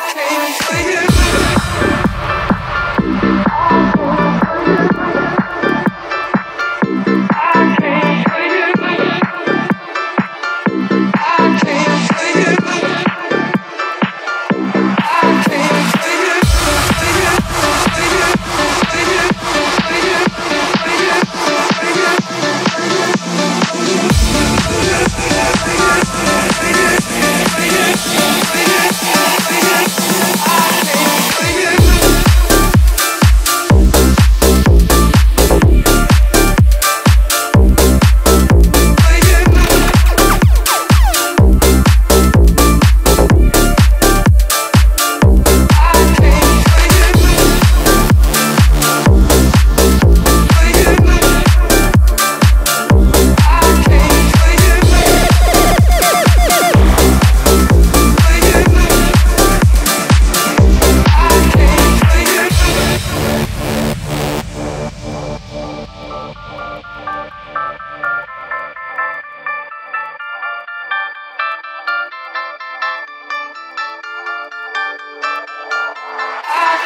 I came for you.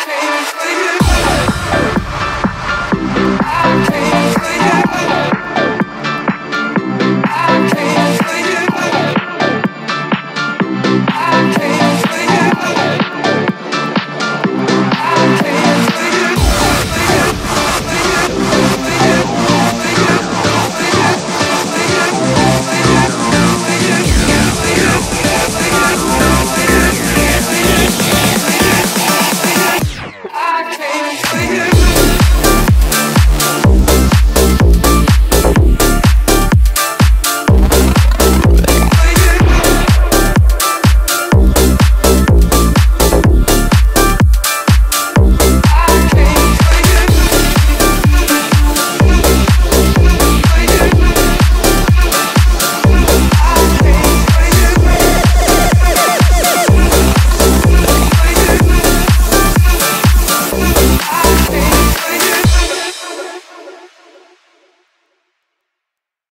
Hey.